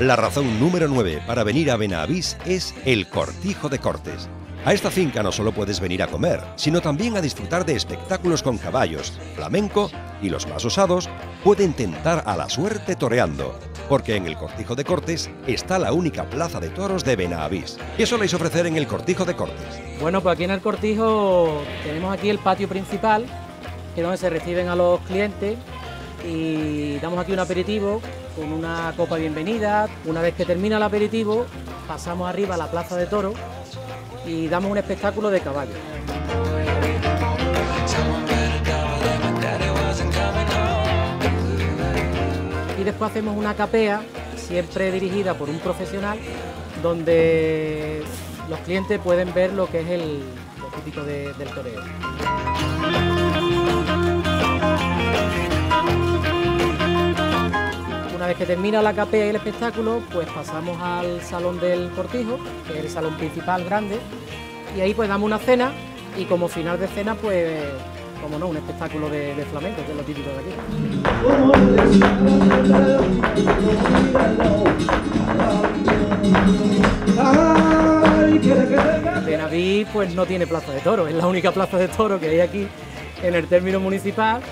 La razón número 9 para venir a Benavís es el Cortijo de Cortes. A esta finca no solo puedes venir a comer, sino también a disfrutar de espectáculos con caballos, flamenco y los más osados pueden tentar a la suerte toreando, porque en el Cortijo de Cortes está la única plaza de toros de Benavís. ¿Qué soléis ofrecer en el Cortijo de Cortes? Bueno, pues aquí en el Cortijo tenemos aquí el patio principal, que es donde se reciben a los clientes y damos aquí un aperitivo con una copa bienvenida. Una vez que termina el aperitivo, pasamos arriba a la plaza de toros y damos un espectáculo de caballos. Y después hacemos una capea, siempre dirigida por un profesional, donde los clientes pueden ver lo que es el, lo típico de- del toreo. Vez que termina la capea y el espectáculo, pues pasamos al salón del cortijo, que es el salón principal grande, y ahí pues damos una cena y como final de cena, pues, como no, un espectáculo de, de flamenco, que es lo típico de aquí. Benaví pues no tiene plaza de toro, es la única plaza de toro que hay aquí en el término municipal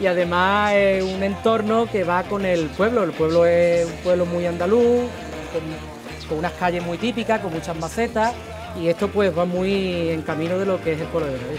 y además es un entorno que va con el pueblo. El pueblo es un pueblo muy andaluz, con, con unas calles muy típicas, con muchas macetas y esto pues va muy en camino de lo que es el pueblo de Benaví.